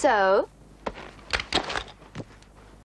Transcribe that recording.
So,